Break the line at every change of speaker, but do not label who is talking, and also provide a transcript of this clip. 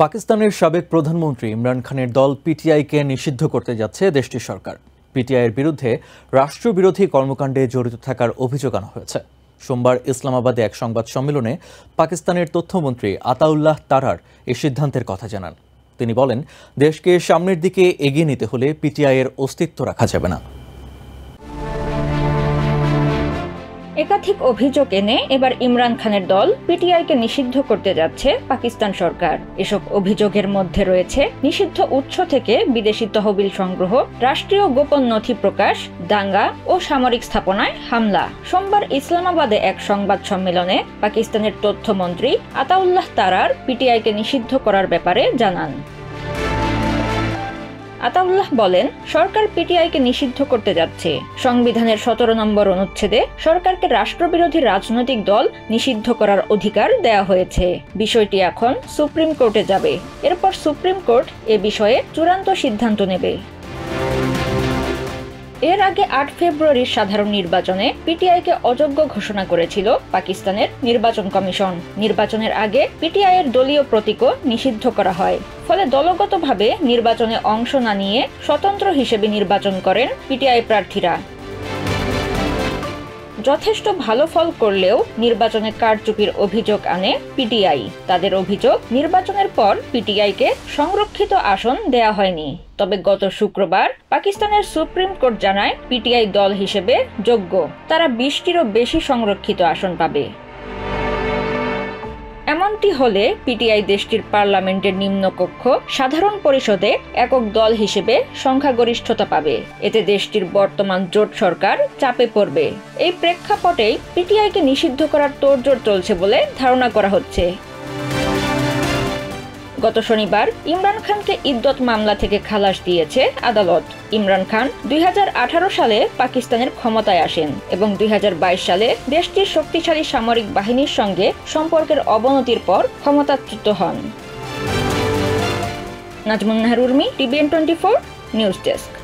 পাকিস্তানের সাবেক প্রধানমন্ত্রী ইমরান খানের দল পিটিআইকে নিষিদ্ধ করতে যাচ্ছে দেশটির সরকার। পিটিআইয়ের বিরুদ্ধে রাষ্ট্রবিরোধী কর্মকাণ্ডে জড়িত থাকার অভিযোগ আনা হয়েছে। সোমবার ইসলামাবাদে এক সংবাদ সম্মেলনে পাকিস্তানের তথ্যমন্ত্রী আতাউল্লাহ তারার এ সিদ্ধান্তের কথা জানান। তিনি বলেন, দেশকে সামনের দিকে এগিয়ে নিতে হলে পিটিআইয়ের অস্তিত্ব রাখা যাবে না।
একাধিক অভিযোগ এনে এবার ইমরান খানের দল পিটিআইকে নিষিদ্ধ করতে যাচ্ছে পাকিস্তান সরকার। এসব অভিযোগের মধ্যে রয়েছে নিষিদ্ধ উৎস থেকে বিদেশি তহবিল সংগ্রহ, রাষ্ট্রীয় গোপন নথি প্রকাশ, দাঙ্গা ও সামরিক স্থাপনায় হামলা। সোমবার ইসলামাবাদে এক সংবাদ সম্মেলনে পাকিস্তানের তথ্যমন্ত্রী আতাউল্লাহ তারার পিটিআইকে নিষিদ্ধ করার ব্যাপারে জানান। আতাউল্লাহ বলেন, সরকার পিটিআইকে নিষিদ্ধ করতে যাচ্ছে। সংবিধানের সতেরো নম্বর অনুচ্ছেদে সরকারকে রাষ্ট্রবিরোধী রাজনৈতিক দল নিষিদ্ধ করার অধিকার দেয়া হয়েছে। বিষয়টি এখন সুপ্রিম কোর্টে যাবে। এরপর সুপ্রিম কোর্ট এ বিষয়ে চূড়ান্ত সিদ্ধান্ত নেবে। এর আগে আট ফেব্রুয়ারির সাধারণ নির্বাচনে পিটিআইকে অযোগ্য ঘোষণা করেছিল পাকিস্তানের নির্বাচন কমিশন। নির্বাচনের আগে পিটিআই এর দলীয় প্রতীকও নিষিদ্ধ করা হয়। ফলে দলগতভাবে নির্বাচনে অংশ না নিয়ে স্বতন্ত্র হিসেবে নির্বাচন করেন পিটিআই প্রার্থীরা। যথেষ্ট ভালো ফল করলেও নির্বাচনে কারচুপির অভিযোগ আনে পিটিআই। তাদের অভিযোগ, নির্বাচনের পর পিটিআইকে সংরক্ষিত আসন দেয়া হয়নি। তবে গত শুক্রবার পাকিস্তানের সুপ্রিম কোর্ট জানায়, পিটিআই দল হিসেবে যোগ্য। তারা বিশটিরও বেশি সংরক্ষিত আসন পাবে। এমনটি হলে পিটিআই দেশটির পার্লামেন্টের নিম্নকক্ষ সাধারণ পরিষদে একক দল হিসেবে সংখ্যাগরিষ্ঠতা পাবে। এতে দেশটির বর্তমান জোট সরকার চাপে পড়বে। এই প্রেক্ষাপটেই পিটিআইকে নিষিদ্ধ করার তোড়জোড় চলছে বলে ধারণা করা হচ্ছে। গত শনিবার ইমরান খানকে ইদ্যত মামলা থেকে খালাস দিয়েছে আদালত। ইমরান খান দুই হাজার আঠারো সালে পাকিস্তানের ক্ষমতায় আসেন এবং দুই হাজার বাইশ সালে দেশটির শক্তিশালী সামরিক বাহিনীর সঙ্গে সম্পর্কের অবনতির পর ক্ষমতাচ্যুত হন। Najmun Nahar TVN twenty four, news desk.